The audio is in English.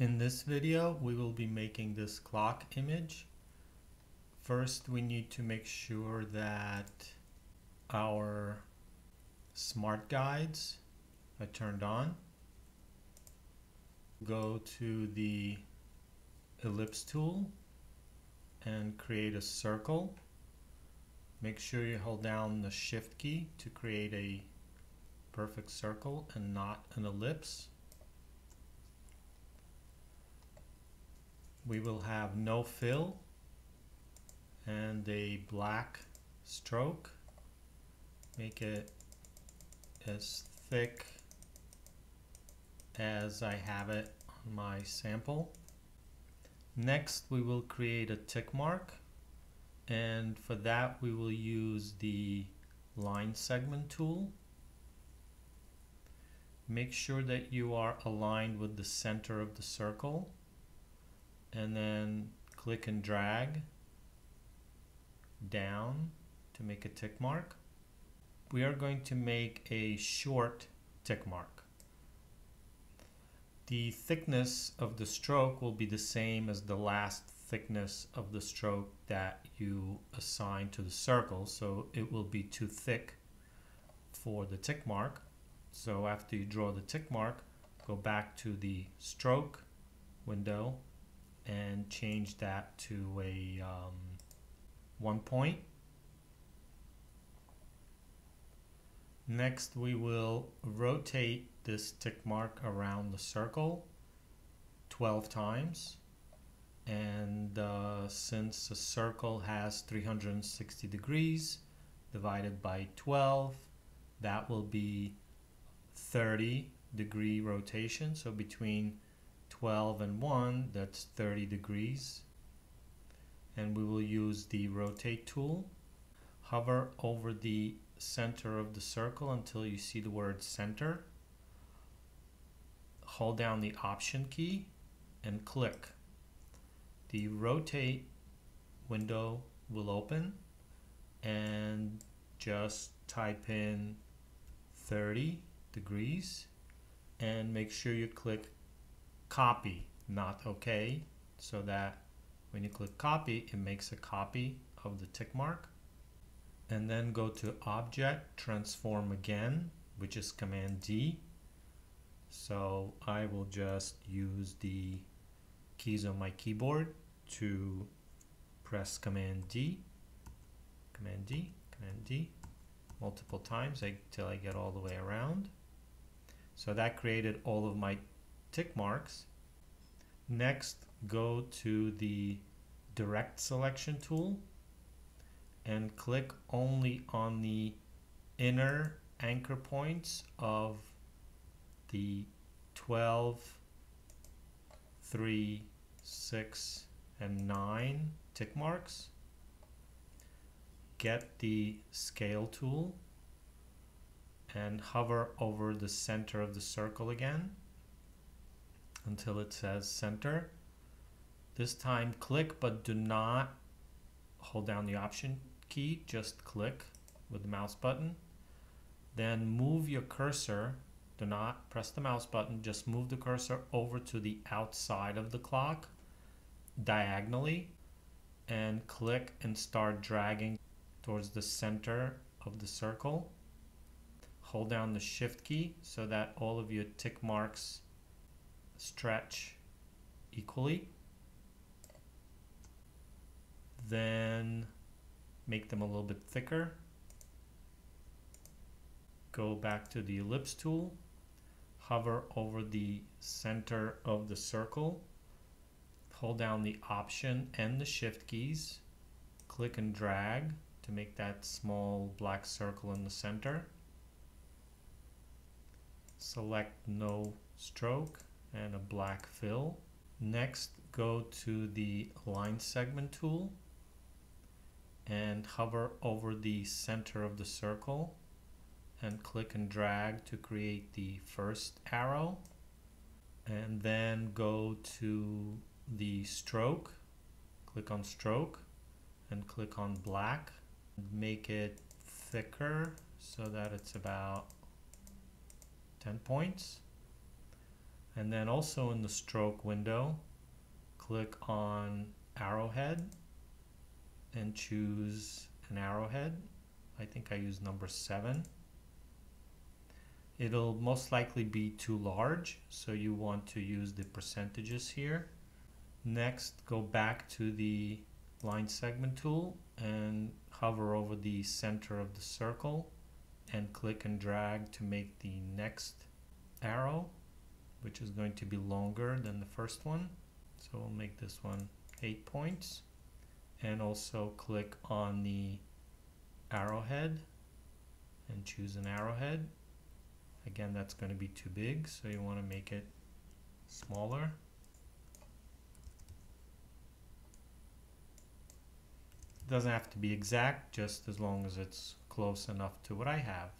In this video, we will be making this clock image. First, we need to make sure that our smart guides are turned on. Go to the ellipse tool and create a circle. Make sure you hold down the shift key to create a perfect circle and not an ellipse. We will have no fill and a black stroke. Make it as thick as I have it on my sample. Next we will create a tick mark and for that we will use the line segment tool. Make sure that you are aligned with the center of the circle and then click and drag down to make a tick mark. We are going to make a short tick mark. The thickness of the stroke will be the same as the last thickness of the stroke that you assign to the circle. So it will be too thick for the tick mark. So after you draw the tick mark, go back to the stroke window and change that to a um, one point. Next we will rotate this tick mark around the circle 12 times and uh, since a circle has 360 degrees divided by 12 that will be 30 degree rotation so between 12 and 1 that's 30 degrees. And we will use the rotate tool. Hover over the center of the circle until you see the word center. Hold down the option key and click. The rotate window will open and just type in 30 degrees and make sure you click copy, not OK, so that when you click copy, it makes a copy of the tick mark. And then go to Object, Transform Again, which is Command D. So I will just use the keys on my keyboard to press Command D, Command D, Command D, multiple times until I get all the way around. So that created all of my tick marks. Next, go to the direct selection tool and click only on the inner anchor points of the 12, 3, 6, and 9 tick marks. Get the scale tool and hover over the center of the circle again until it says center. This time click but do not hold down the option key, just click with the mouse button. Then move your cursor, do not press the mouse button, just move the cursor over to the outside of the clock diagonally and click and start dragging towards the center of the circle. Hold down the shift key so that all of your tick marks stretch equally. Then make them a little bit thicker. Go back to the ellipse tool, hover over the center of the circle, hold down the option and the shift keys, click and drag to make that small black circle in the center. Select no stroke and a black fill. Next, go to the line segment tool and hover over the center of the circle and click and drag to create the first arrow. And then go to the stroke click on stroke and click on black. Make it thicker so that it's about 10 points And then also in the stroke window, click on arrowhead and choose an arrowhead. I think I use number seven. It'll most likely be too large, so you want to use the percentages here. Next, go back to the line segment tool and hover over the center of the circle and click and drag to make the next arrow which is going to be longer than the first one. So we'll make this one 8 points. And also click on the arrowhead and choose an arrowhead. Again that's going to be too big so you want to make it smaller. It doesn't have to be exact just as long as it's close enough to what I have